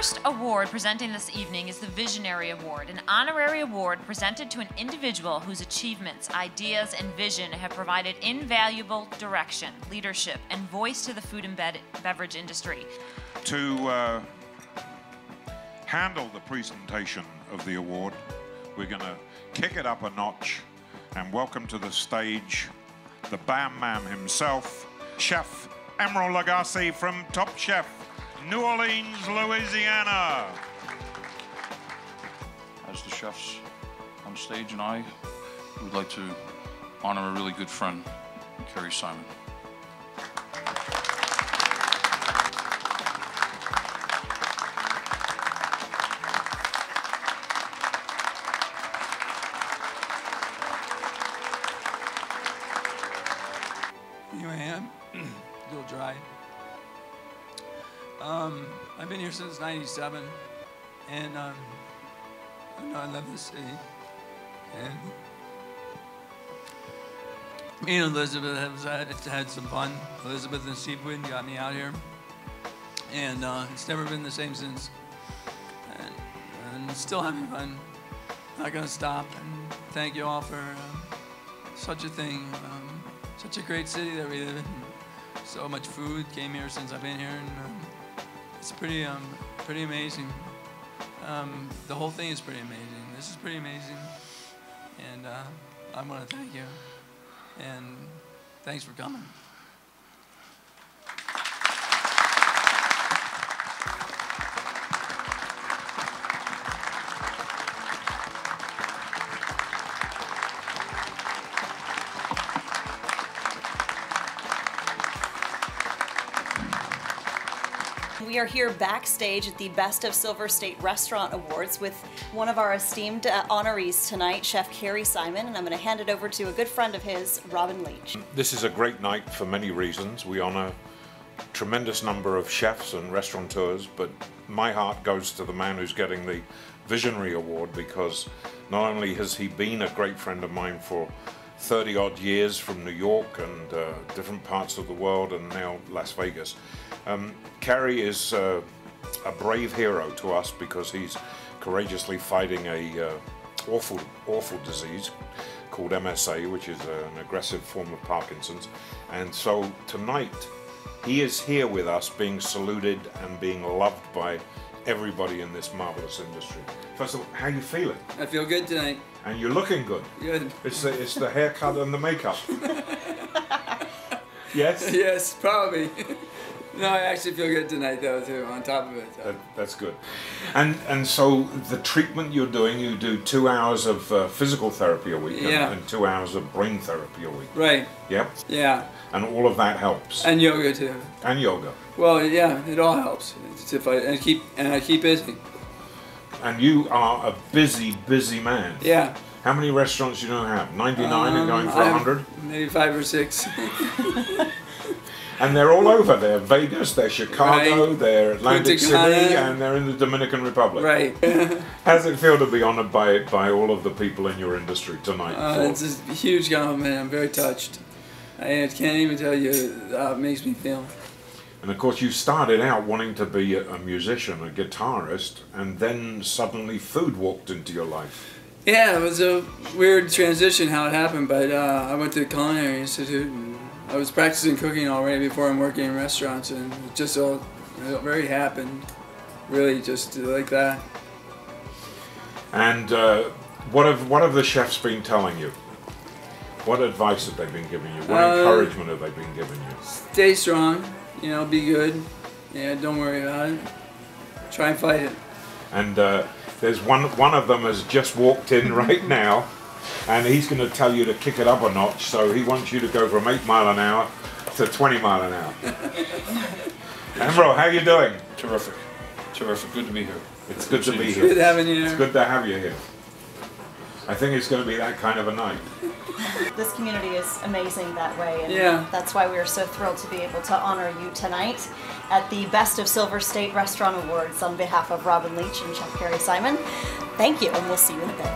first award presenting this evening is the Visionary Award, an honorary award presented to an individual whose achievements, ideas, and vision have provided invaluable direction, leadership, and voice to the food and beverage industry. To uh, handle the presentation of the award, we're going to kick it up a notch and welcome to the stage the Bam Man himself, Chef Emeril Lagasse from Top Chef, New Orleans, Louisiana. As the chefs on stage and I would like to honor a really good friend, Kerry Simon. Um, I've been here since 97, and um, I know I love this city. And me and Elizabeth have had, had some fun. Elizabeth and Seafood got me out here, and uh, it's never been the same since. And, and still having fun. Not gonna stop. And thank you all for um, such a thing. Um, such a great city that we live in. So much food came here since I've been here, and um, it's pretty, um, pretty amazing. Um, the whole thing is pretty amazing. This is pretty amazing, and uh, I want to thank you, and thanks for coming. We are here backstage at the Best of Silver State Restaurant Awards with one of our esteemed uh, honorees tonight, Chef Kerry Simon, and I'm going to hand it over to a good friend of his, Robin Leach. This is a great night for many reasons. We honor a tremendous number of chefs and restaurateurs, but my heart goes to the man who's getting the Visionary Award because not only has he been a great friend of mine for 30 odd years from New York and uh, different parts of the world and now Las Vegas. Um, Kerry is uh, a brave hero to us because he's courageously fighting a uh, awful, awful disease called MSA, which is an aggressive form of Parkinson's. And so tonight, he is here with us being saluted and being loved by everybody in this marvelous industry. First of all, how are you feeling? I feel good tonight. And you're looking good. Good. It's the, it's the haircut and the makeup. yes? Yes, probably. No, I actually feel good tonight, though, too, on top of it. So. That, that's good. And and so the treatment you're doing, you do two hours of uh, physical therapy a week and- Yeah. and, two hours of brain therapy a week. Right. Yep. Yeah. And all of that helps. And yoga, too. And yoga. Well, yeah, it all helps. It's if I, and keep and I keep busy. And you are a busy, busy man. Yeah. How many restaurants do you now have? 99 and going Um, for I 100? Maybe five or six. And they're all over. They're Vegas, they're Chicago, Right. they're Atlantic City, and they're in the Dominican Republic. right. How does it feel to be honored by by all of the people in your industry tonight? Uh, it's a huge compliment. I'm very touched. I can't even tell you how it makes me feel. And of course, you started out wanting to be a, a musician, a guitarist, and then suddenly food walked into your life. Yeah, it was a weird transition how it happened, but uh, I went to the Culinary Institute and I was practicing cooking already before I'm working in restaurants, and it just all it very happened, really just like that. And uh, what have what have the chefs been telling you? What advice have they been giving you? What Uh, encouragement have they been giving you? Stay strong, you know, be good. Yeah, don't worry about it. Try and fight it. And uh, there's one one of them has just walked in right now, and he's going to tell you to kick it up a notch. So he wants you to go from eight mile an hour to 20 mile an hour. Emeril, how you doing? Terrific. Terrific. Good to be here. It's good to be here. Good having you It's good to have you here. I think it's going to be that kind of a night. This community is amazing that way, and Yeah. that's why we are so thrilled to be able to honor you tonight at the Best of Silver State Restaurant Awards on behalf of Robin Leach and Chef Kerry Simon. Thank you, and we'll see you in a bit.